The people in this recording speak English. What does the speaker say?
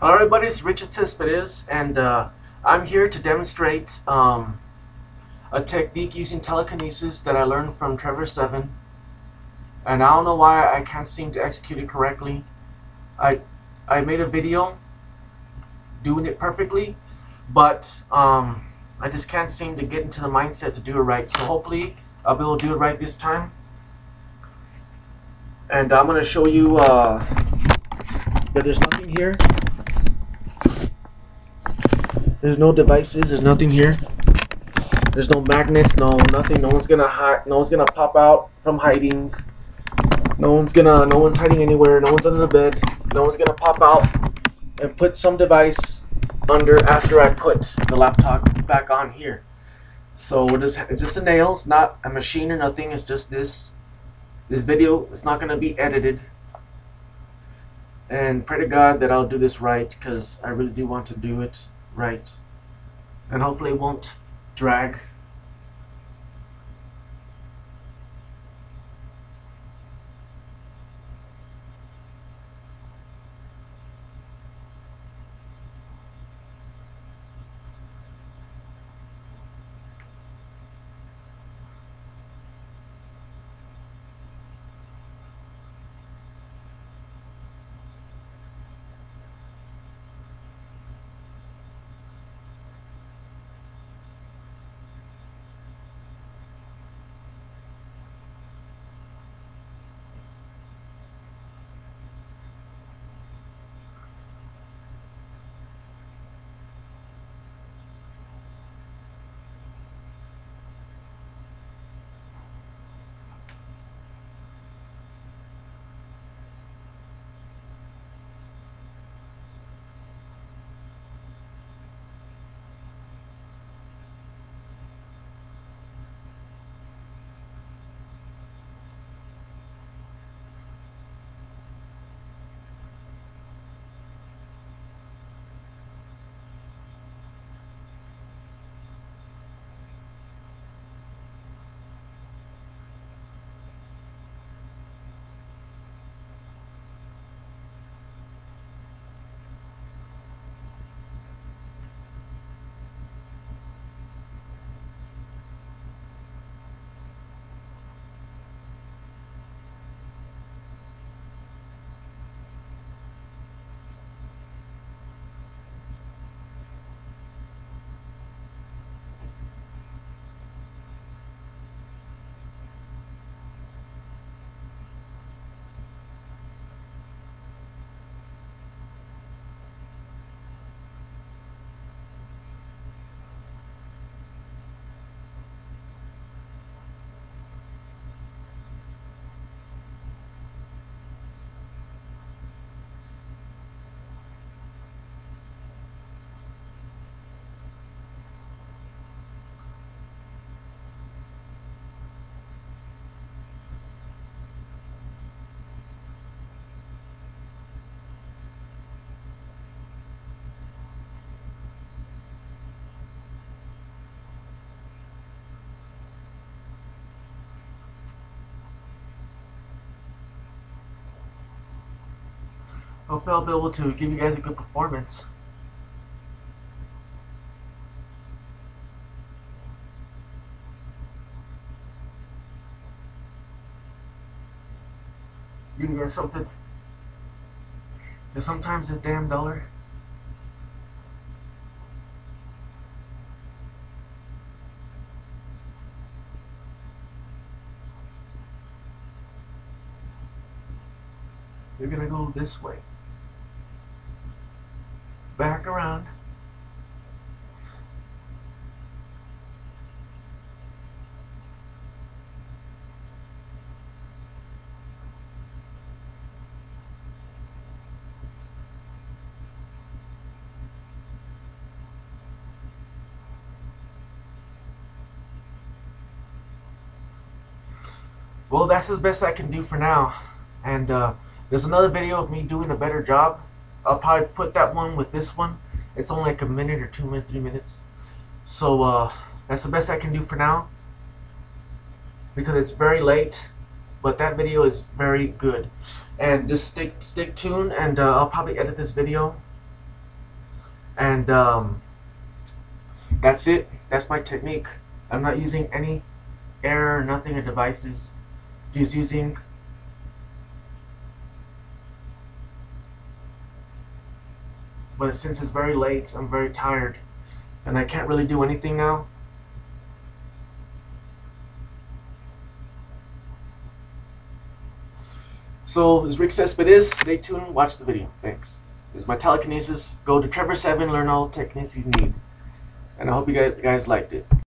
Hello everybody, it's Richard Cespedes and uh, I'm here to demonstrate um, a technique using telekinesis that I learned from Trevor Seven. And I don't know why I can't seem to execute it correctly. I, I made a video doing it perfectly but um, I just can't seem to get into the mindset to do it right. So hopefully I'll be able to do it right this time. And I'm going to show you uh, that there's nothing here there's no devices. There's nothing here. There's no magnets. No nothing. No one's gonna hide. No one's gonna pop out from hiding. No one's gonna. No one's hiding anywhere. No one's under the bed. No one's gonna pop out and put some device under after I put the laptop back on here. So it is, it's just a nail. It's not a machine or nothing. It's just this. This video is not gonna be edited. And pray to God that I'll do this right because I really do want to do it right. And hopefully it won't drag Hopefully I'll be able to give you guys a good performance. You get something. Because sometimes this damn dollar. You're gonna go this way back around. Well, that's the best I can do for now. And uh, there's another video of me doing a better job I'll probably put that one with this one. It's only like a minute or two minutes, three minutes. So uh, that's the best I can do for now because it's very late. But that video is very good, and just stick stick tuned, and uh, I'll probably edit this video And um, that's it. That's my technique. I'm not using any air, nothing, or devices. Just using but since it's very late, I'm very tired, and I can't really do anything now. So, as Rick says, but Cespedes, stay tuned, watch the video. Thanks. This is my telekinesis. Go to Trevor7, learn all techniques you need. And I hope you guys liked it.